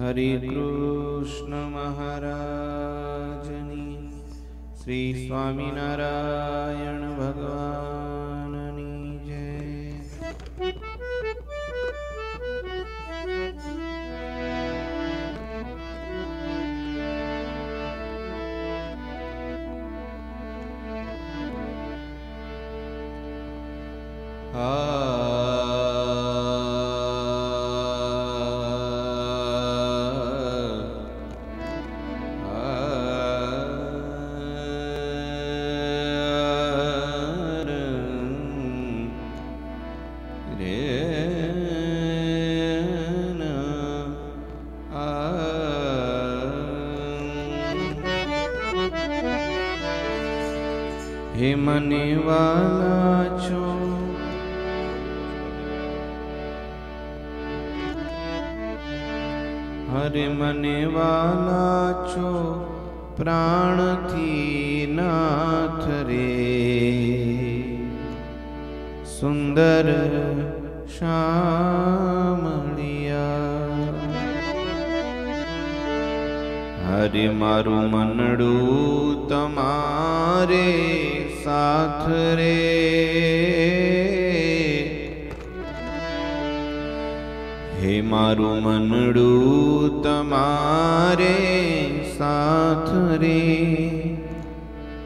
हरे कृष्ण महाराजनी श्रीस्वामीनारायण भगवान्। हरिमने वालाो प्राण सुंदर शा हरि मारम मनडू तमारे। साथ रे। हे मारू मनडू, तमारे साथ रे।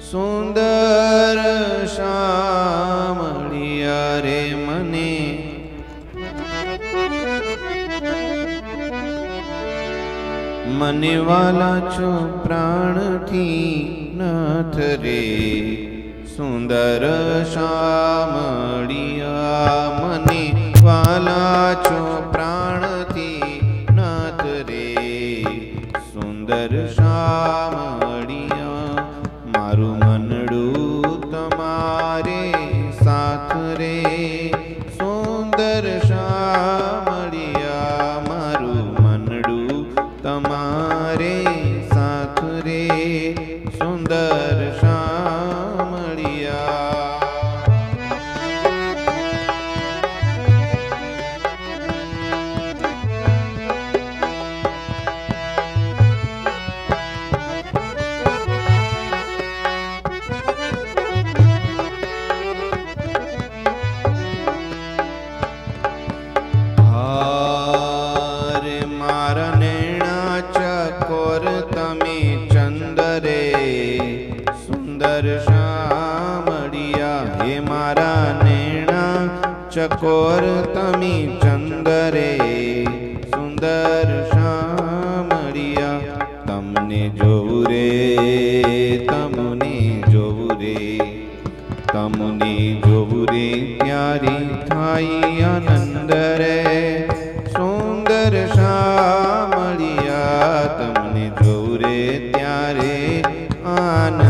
सुंदर श्यामड़िया रे मने। मने वाला छो प्राण थी नाथ रे। સુંદર શામળિયા મને વાલા છો પ્રાણથી i don't Mana.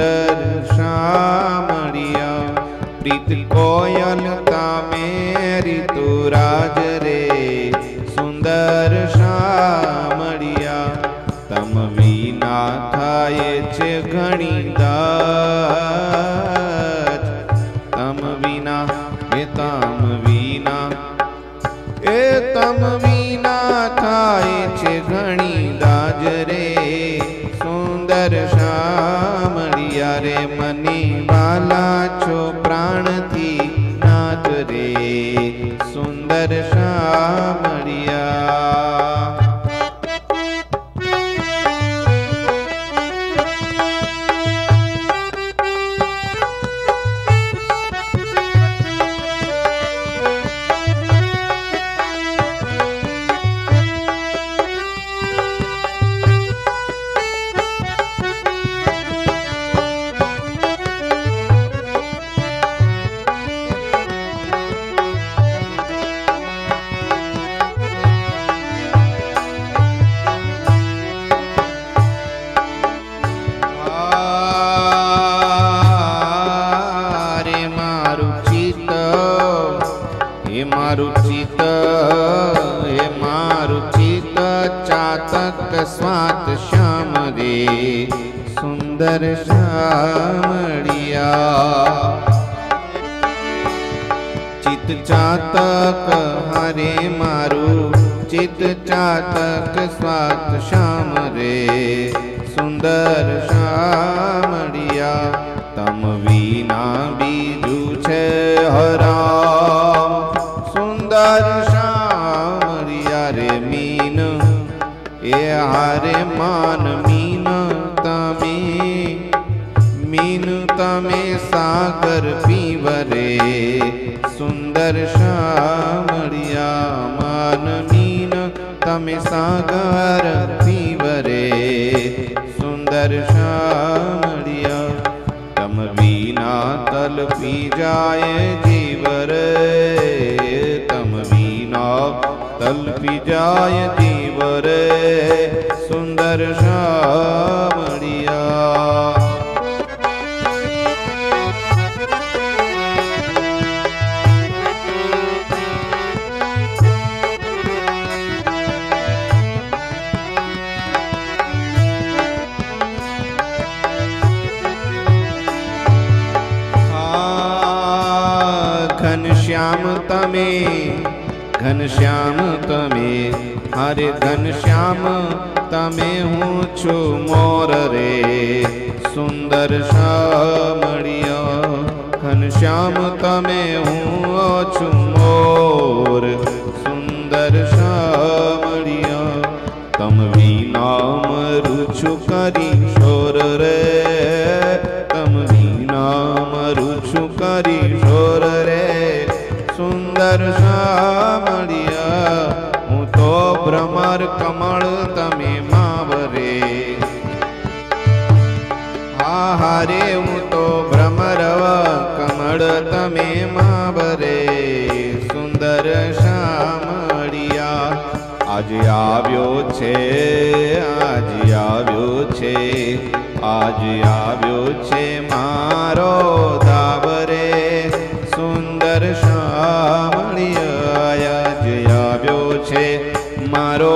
સુંદર શામળિયા પ્રીત કોયલ કામેરી તુ રાજ રે. સુંદર શામળિયા તમ વિના થાય છે ઘણી દાજ साधक स्वात श्याम रे, सुंदर श्यामड़िया तम वीना बीजू छे हराम सुंदर श्यामड़िया रे मीन, ए हारे मान तमे सागर पीवरे सुंदर श्यामड़िया तम बीना तल पी जाए जीवर तम बीना तल पी जाए जीवर सुंदर श्याम ઘનશ્યામ તમે ઘનશ્યામ તમે હરે ઘનશ્યામ તમે હું છું મોર રે સુંદર શામળિયા ઘનશ્યામ તમે હું છું મોર સુંદર શામળિયા તમ વિના મરું છું કરી શોર રે તમ વિના મરું છું કરી શોર રે સુંદર મળ્યા. હું તો ભ્રમર કમળ તમે માવરે. હા હારે હું તો ભ્રમર કમળ તમે માવરે. સુંદર શામળિયા આજે આવ્યો છે, આજે આવ્યો છે, આજે આવ્યો છે મારો દાવરે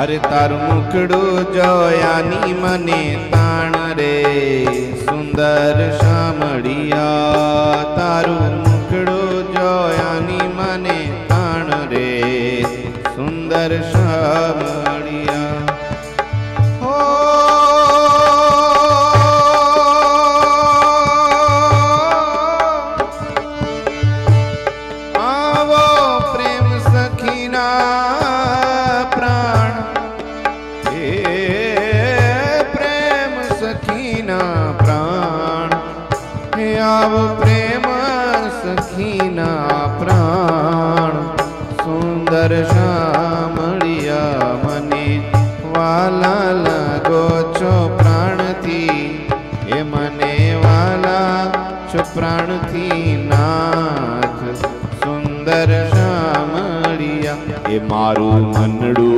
હરે તારું મુખડું જોયાની મને તાણ રે સુંદર શામળિયા તારું સખીના પ્રાણ. હે આવ પ્રેમ સખીના પ્રાણ. સુંદર શામળિયા મને વાલા લાગો છો પ્રાણથી. એ મને વાલા છો પ્રાણથી નાથ. સુંદર શામળિયા, એ મારું મનડું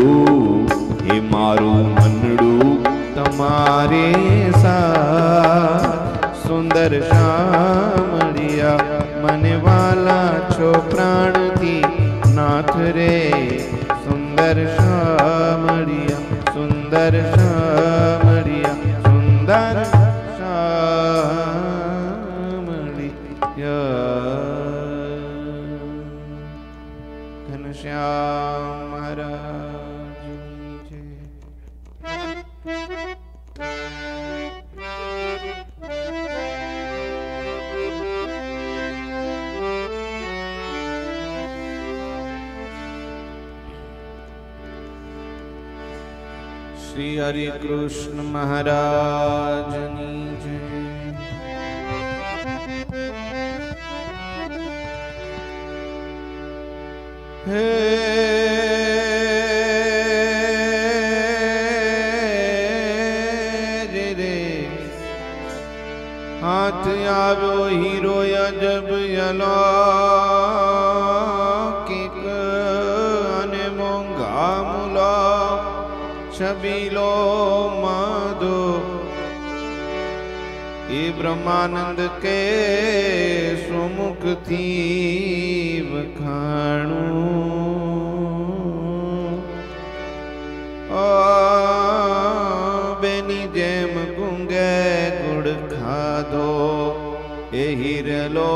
સુંદર શામળિયા મને વાલા છો પ્રાણથી નાથ રે સુંદર શામળિયા સુંદર શામળિયા સુંદર શામળિયા ઘનશ્યામ हरि कृष्ण महाराज हे रे रे हाथ आवो हीरो अजब यलौकिक अने मोंगा मो છબીલો મધુ. એ બ્રહ્માનંદ કે સુમુખથી વખાણું. બેની જેમ ગુંગે ગુડ ખાધો એ હિરલો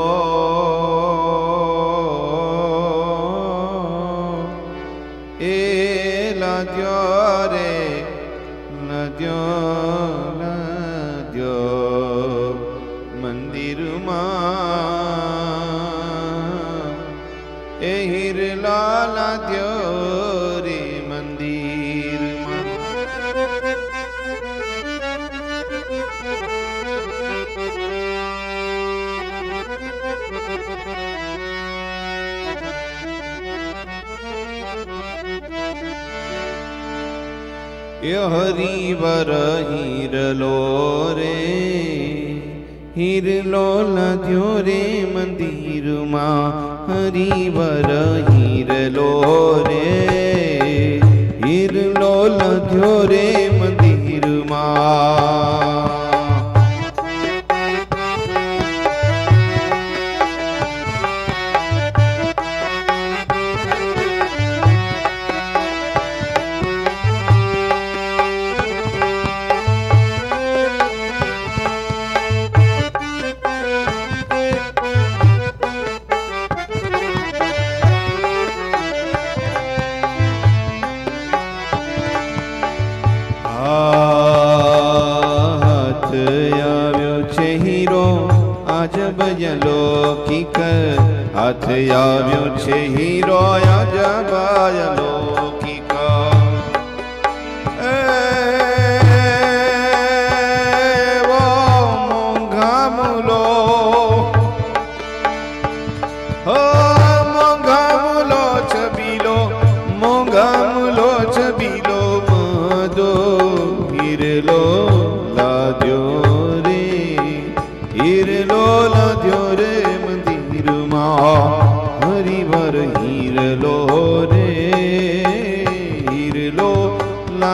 हरी बर हीरलो रे। हीरलो लो रे, मंदिर मा हरी बर हीरलो रे। हिर लो लो रे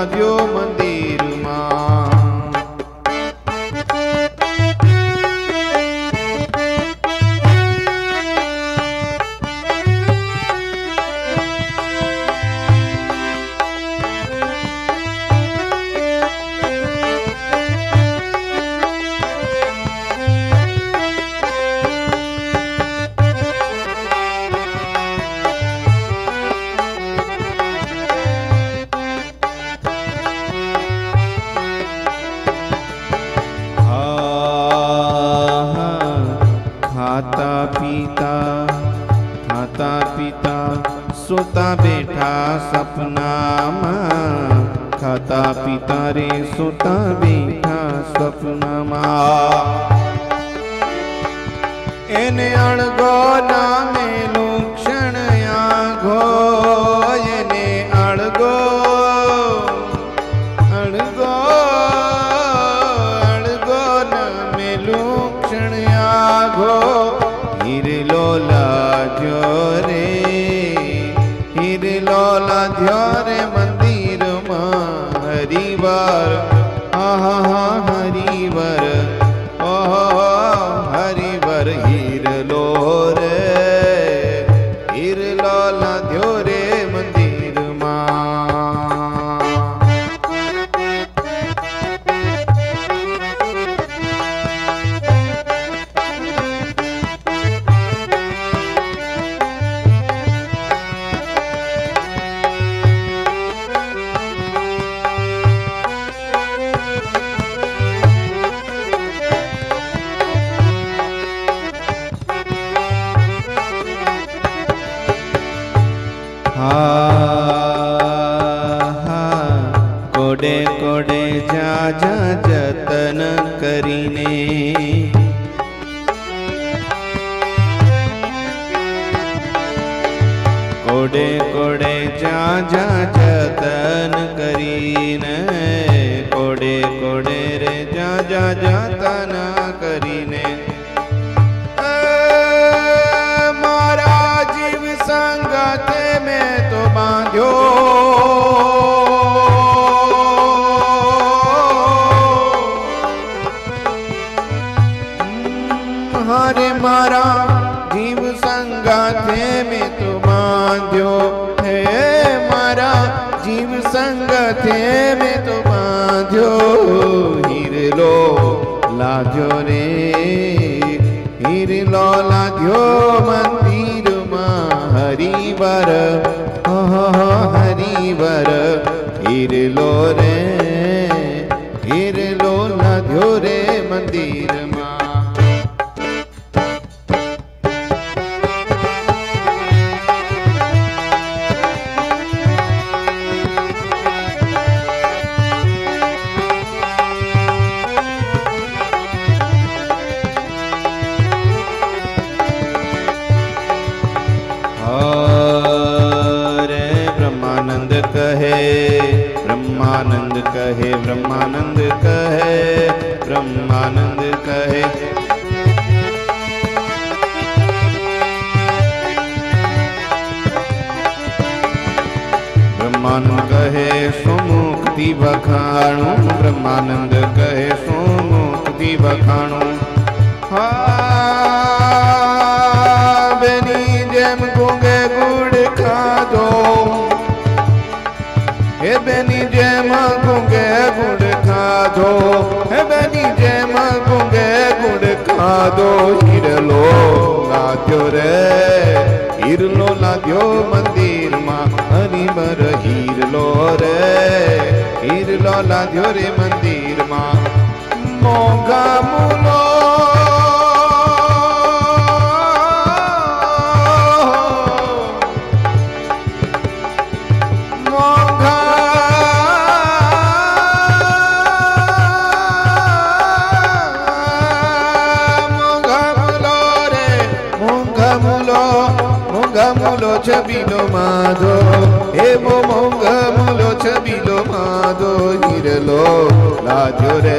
Adiós, mandé. તારે સુતા બેઠા સપનામાં. એને અણગો નામેલું સંગતે મેં તો બાંધ્યો. हरे मारा હરિવર હરિવર હીરલો રે હીરલો લાગ્યો રે મંદિરમાં ખાધો હીરલો લાગ્યો રે. હીરલો લાગ્યો મંદિરમાં હરિમર હીરલો રે. હીરલો લાગ્યો રે મંદિરમાં. મોંઘા મૂલો છબીલો માધો. એવો મોંઘા મૂલો છબીલો માધો. હિરલો લાજો રે,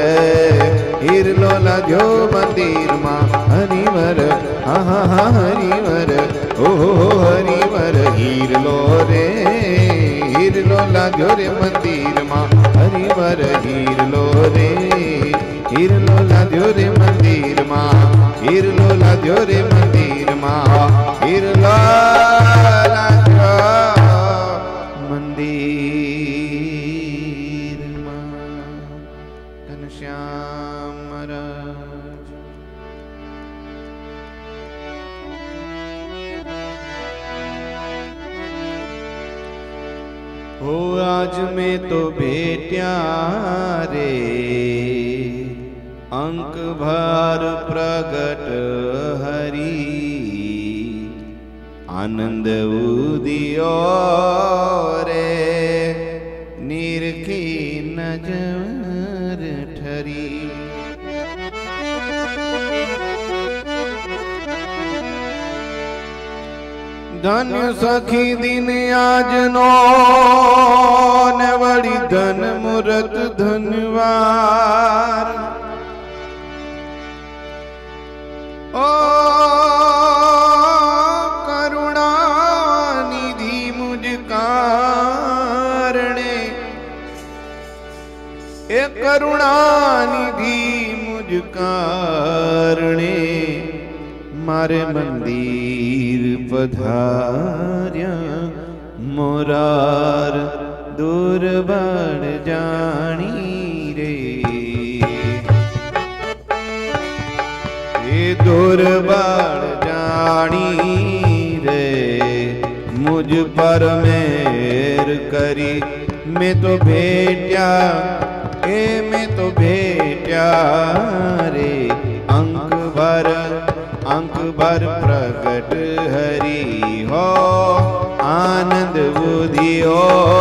હિરલો લાજો મંદિરમાં. હરિવર હા હા હા હરિવર ઓહો હરિવર હિરલો રે, હિરલો લાજો રે મંદિરમાં. હરિવર હિરલો રે, હિરલો લાજો રે મંદિરમાં. હિરલો લાજો રે મંદિર મંદિરમાં ઘનશ્યામ મહારાજ हो आज में तो भेट्या रे अंक भर प्रगट आनंद उदियो रे। निरखी की नज़र ठरी। धन सखी दिन आज नो ने धन मूर्त धनवार। करुणानिधि मुझ कारणे मारे मंदिर पधारिया। मोरार दूर बढ़ जानी रे। ये दूर बढ़ जानी रे। मुझ पर मेर करी। मैं तो भेटा बेटा रे। अंक भर अंक प्रकट हरि हो। आनंद बुद्धि हो।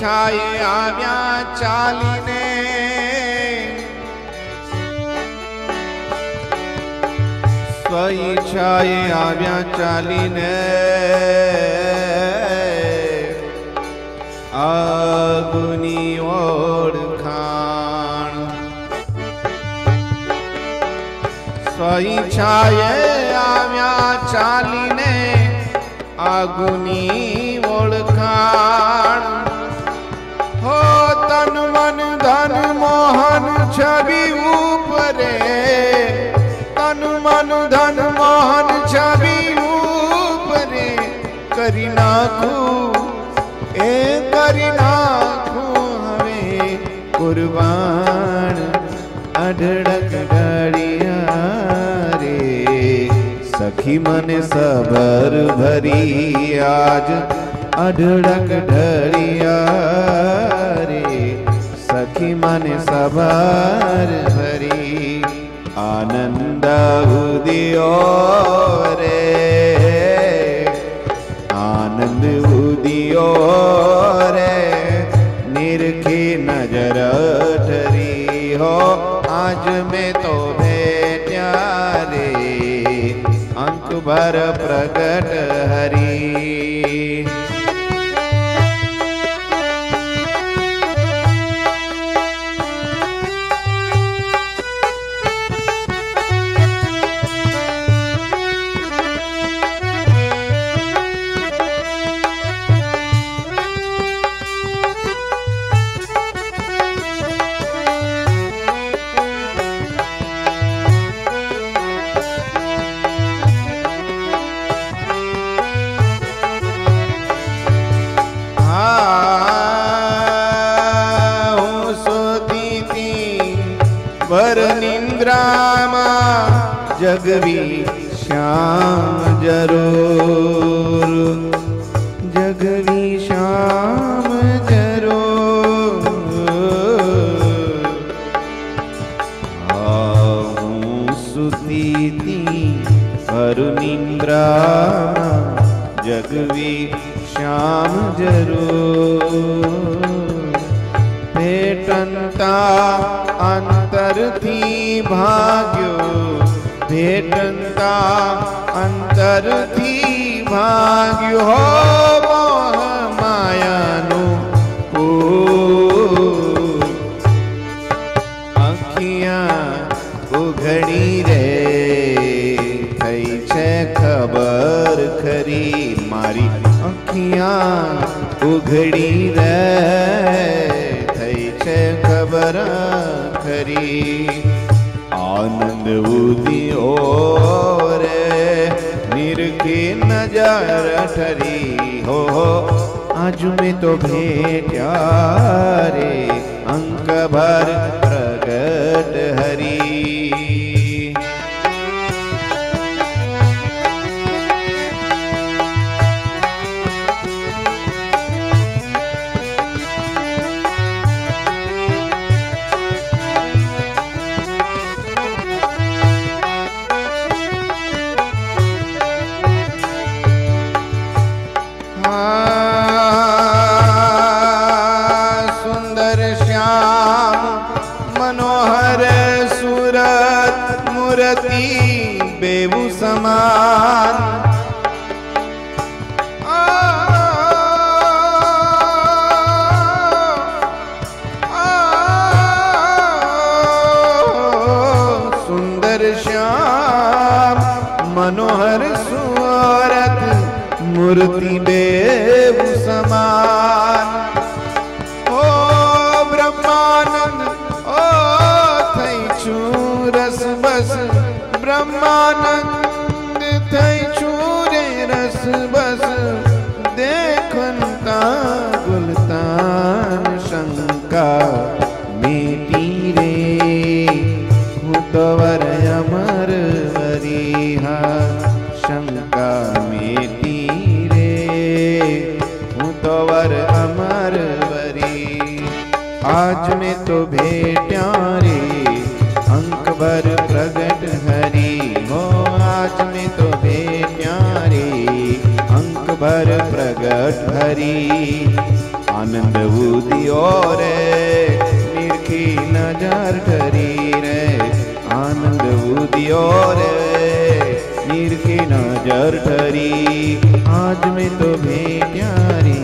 छाये आम्या चालिने। स्वई छाये आम्या चालिने। अगुनी ओळखाण स्वई चाली ने अगुनी आगुनी ओळखाण छवि ऊपरे तन मनु धन मान छवि ऊपरे करी नाखू, ए करी नाखू हमें कुर्बान। अढ़ड़क डरिया रे। सखी मन सबर भरी आज। अढ़ड़क डरिया सखी मन सबर भरी। आनंद उदियो रे आनंद उदियो रे निरखी नज़र ठरी हो। आज में तो भेजा रे। अंक भर प्रकट हरी। जगवी श्याम ज़रूर। जगवी श्याम जरो आऊँ सुतीति जगवी श्याम ज़रूर। भेटंता अंतर थी भाग्यो। ભેટંતા અંતરથી ભાગ્યો હો માયાનું. અખિયા ઉઘડી રે થઈ છે ખબર ખરી મારી અખિયા ઉઘડી રે થઈ છે ખબર ખરી उदी और निरखी नज़र ठरी हो। आज में तो भेटा रे अंक भर मूर्ति में हरी आनंद बुद्धि और निर्खी नज़र ठरी रे। आनंद बुद्धि रे निर्खी नज़र करी आज में तो भी प्यारी,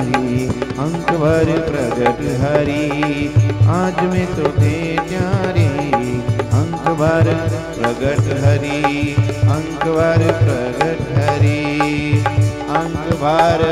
अंक भर प्रगट हरी। आज में तो भी प्यारी, अंक भर प्रगट हरी। अंक भर प्रगट हरी, अंक भर